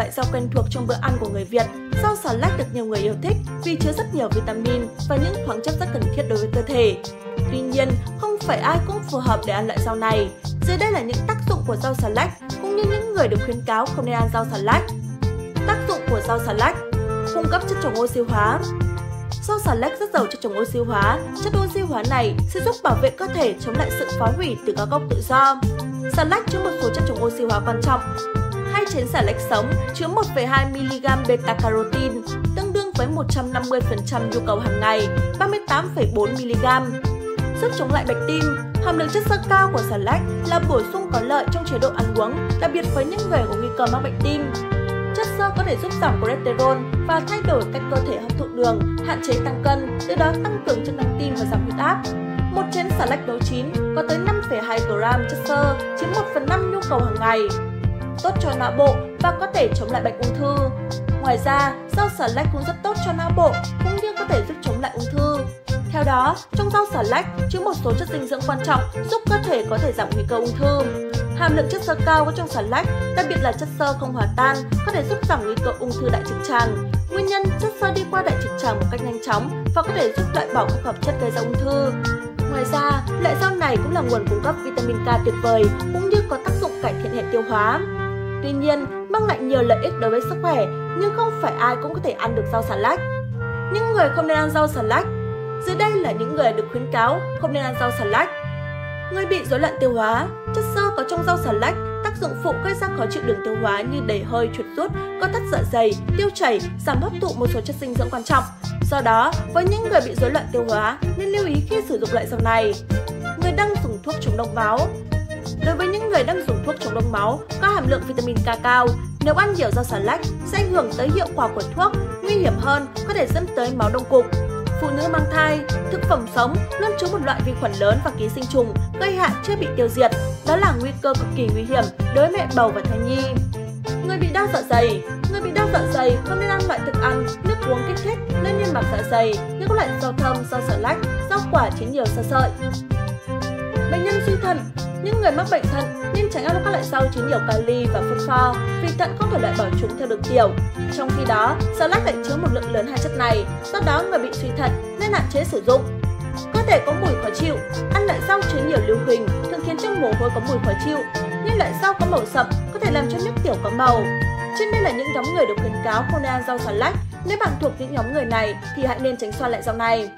loại rau quen thuộc trong bữa ăn của người Việt, rau xà lách được nhiều người yêu thích vì chứa rất nhiều vitamin và những khoáng chất rất cần thiết đối với cơ thể. Tuy nhiên, không phải ai cũng phù hợp để ăn loại rau này. Dưới đây là những tác dụng của rau xà lách cũng như những người được khuyến cáo không nên ăn rau xà lách. Tác dụng của rau xà lách cung cấp chất chống oxy hóa. Rau xà lách rất giàu chất chống oxy hóa. Chất oxy hóa này sẽ giúp bảo vệ cơ thể chống lại sự phá hủy từ các gốc tự do. Xà lách chứa một số chất chống oxy hóa quan trọng. Hai chén xà lách sống chứa 1,2 mg beta carotene, tương đương với 150% nhu cầu hàng ngày, 38,4 mg. Giúp chống lại bệnh tim, hàm lượng chất xơ cao của xà lách là bổ sung có lợi trong chế độ ăn uống, đặc biệt với những người có nguy cơ mắc bệnh tim. Chất xơ có thể giúp giảm cholesterol và thay đổi cách cơ thể hấp thụ đường, hạn chế tăng cân, từ đó tăng cường chức năng tim và giảm huyết áp. Một chén xà lách nấu chín có tới 5,2 g chất xơ, chiếm 1 phần 5 nhu cầu hàng ngày. Tốt cho não bộ và có thể chống lại bệnh ung thư. Ngoài ra, rau xà lách cũng rất tốt cho não bộ, cũng như có thể giúp chống lại ung thư. Theo đó, trong rau xà lách chứa một số chất dinh dưỡng quan trọng giúp cơ thể có thể giảm nguy cơ ung thư. Hàm lượng chất xơ cao có trong xà lách, đặc biệt là chất xơ không hòa tan, có thể giúp giảm nguy cơ ung thư đại trực tràng. Nguyên nhân chất xơ đi qua đại trực tràng một cách nhanh chóng và có thể giúp loại bỏ các hợp chất gây ra ung thư. Ngoài ra, loại rau này cũng là nguồn cung cấp vitamin K tuyệt vời, cũng như có tác dụng cải thiện hệ tiêu hóa. Tuy nhiên, mang lại nhiều lợi ích đối với sức khỏe, nhưng không phải ai cũng có thể ăn được rau xà lách. Những người không nên ăn rau xà lách dưới đây là những người được khuyến cáo không nên ăn rau xà lách. Người bị rối loạn tiêu hóa, chất xơ có trong rau xà lách tác dụng phụ gây ra khó chịu đường tiêu hóa như đầy hơi, chuột rút, co thắt dạ dày, tiêu chảy, giảm hấp thụ một số chất dinh dưỡng quan trọng. Do đó, với những người bị rối loạn tiêu hóa nên lưu ý khi sử dụng loại rau này. Người đang dùng thuốc chống đông máu, Đối với những người đang dùng chống đông máu có hàm lượng vitamin K cao, nếu ăn nhiều rau xà lách sẽ ảnh hưởng tới hiệu quả của thuốc, nguy hiểm hơn có thể dẫn tới máu đông cục phụ nữ mang thai, thực phẩm sống luôn chứa một loại vi khuẩn lớn và ký sinh trùng gây hại chưa bị tiêu diệt. Đó là nguy cơ cực kỳ nguy hiểm đối với mẹ bầu và thai nhi. Người bị đau dạ dày Người bị đau dạ dày không nên ăn loại thức ăn, nước uống kích thích lên niêm mạc dạ dày như các loại rau thơm, rau xà lách, rau quả chứa nhiều sơ sợi. Bệnh nhân suy thận những người mắc bệnh thận nên tránh ăn các loại rau chứa nhiều kali và phosphor vì thận không thể loại bỏ chúng theo đường tiểu. Trong khi đó, xà lách lại chứa một lượng lớn hai chất này, do đó người bị suy thận nên hạn chế sử dụng. Cơ thể có mùi khó chịu, ăn loại rau chứa nhiều lưu huỳnh thường khiến cho mồ hôi có mùi khó chịu, Những loại rau có màu sậm có thể làm cho nước tiểu có màu. Trên đây là những nhóm người được khuyến cáo không nên ăn rau xà lách. Nếu bạn thuộc những nhóm người này thì hãy nên tránh xa loại rau này.